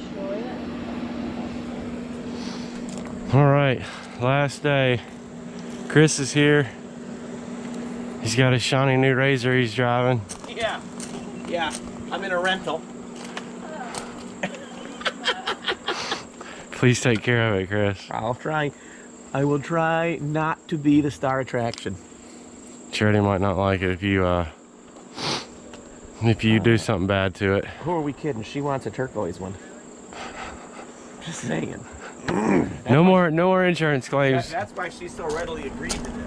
destroy it. All right, last day. Chris is here. He's got a shiny new RZR he's driving. Yeah. Yeah. I'm in a rental. Please take care of it, Chris. I'll try. I will try not to be the star attraction. Charity might not like it if you uh if you do something bad to it. Who are we kidding? She wants a turquoise one. Just saying. No more no more insurance That- claims. that's why she so readily agreed to this.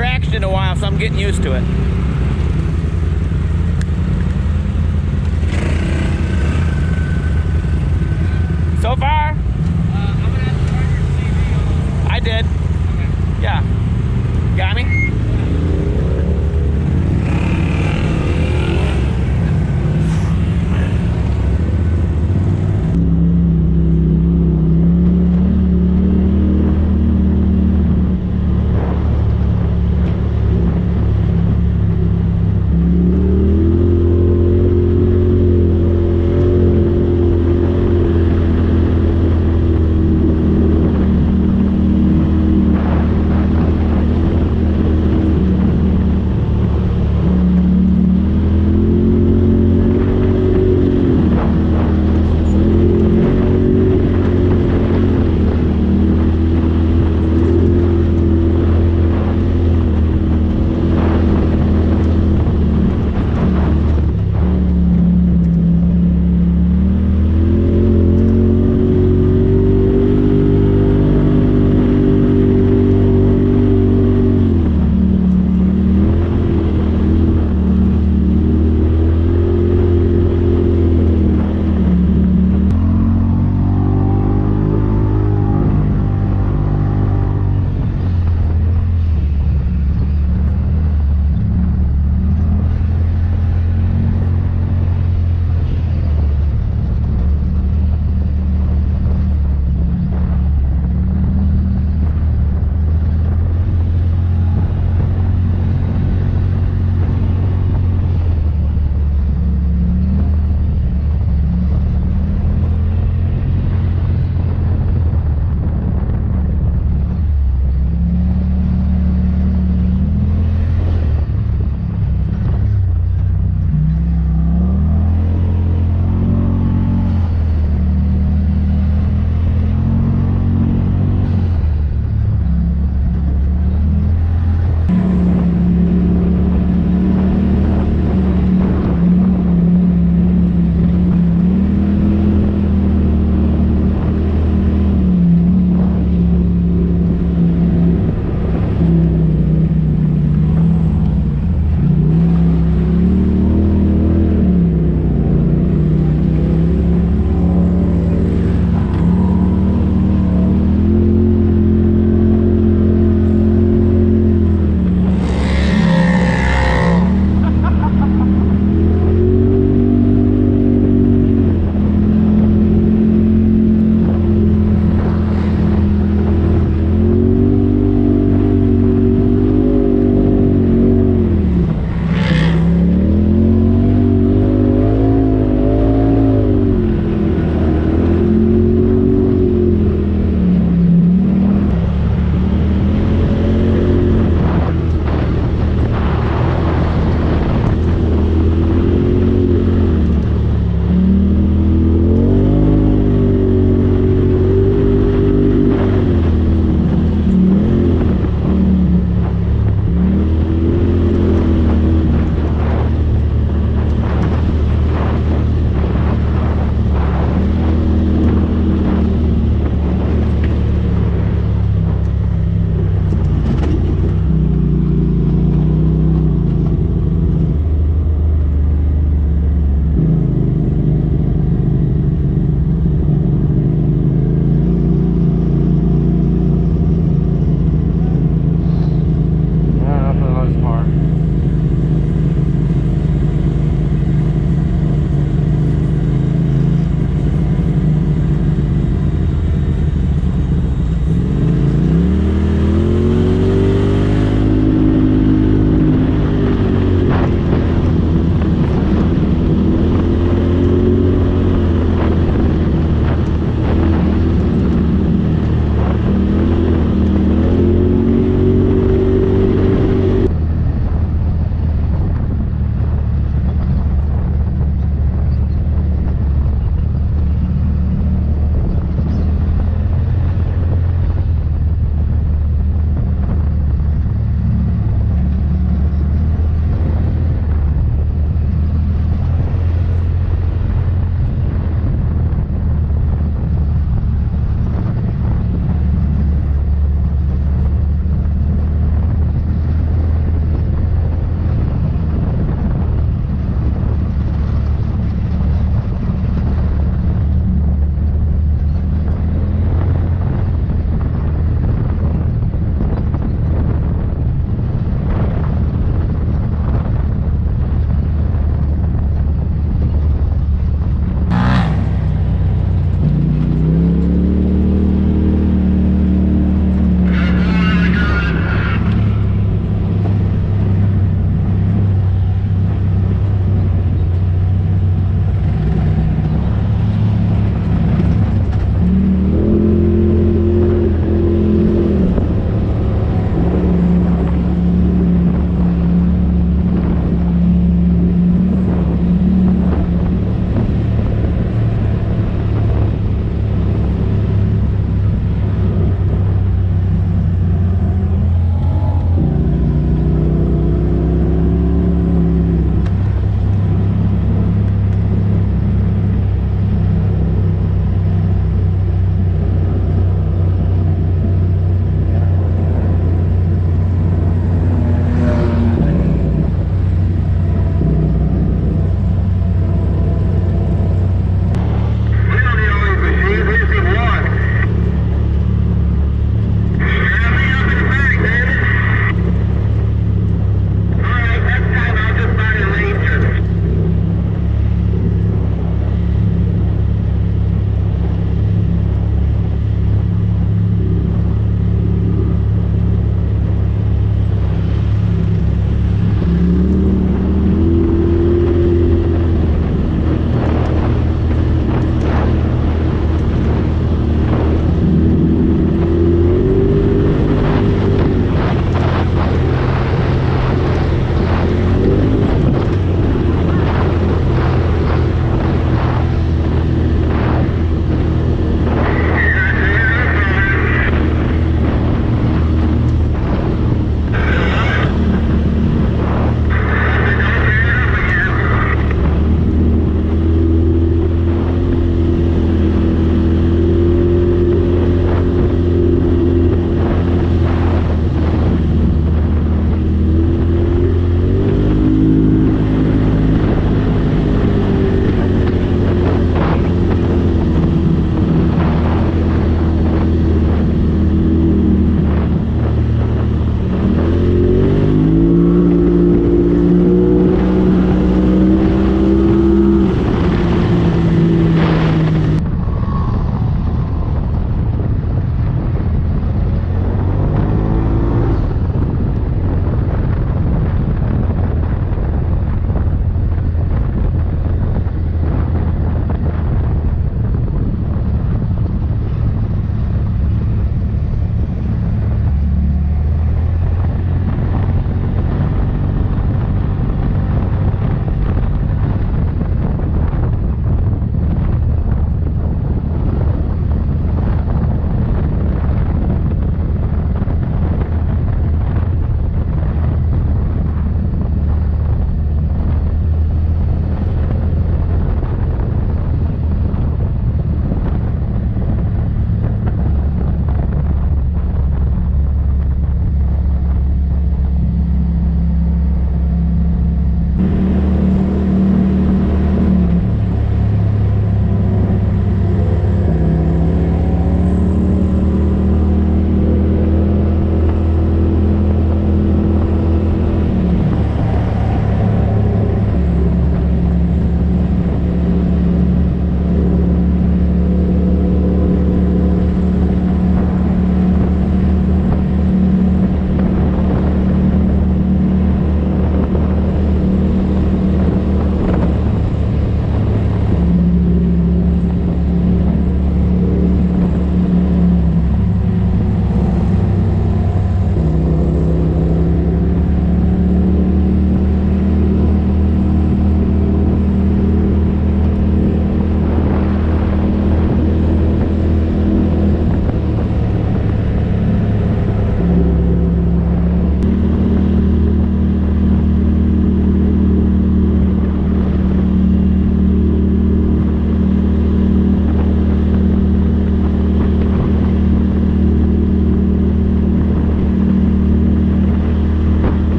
Traction in a while, so I'm getting used to it.